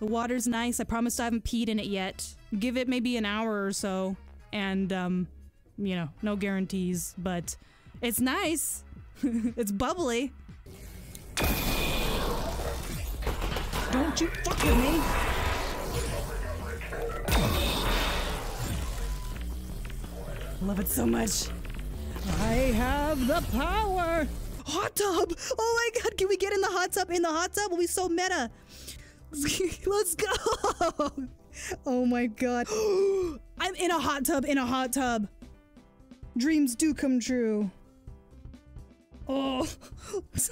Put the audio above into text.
The water's nice. I promised I haven't peed in it yet. Give it maybe an hour or so. And, um, you know, no guarantees, but it's nice. it's bubbly. Don't you fuck with me. Love it so much. I have the power. Hot tub. Oh my god, can we get in the hot tub? In the hot tub? We'll be so meta. Let's go. Oh my god. I'm in a hot tub, in a hot tub. Dreams do come true. Oh.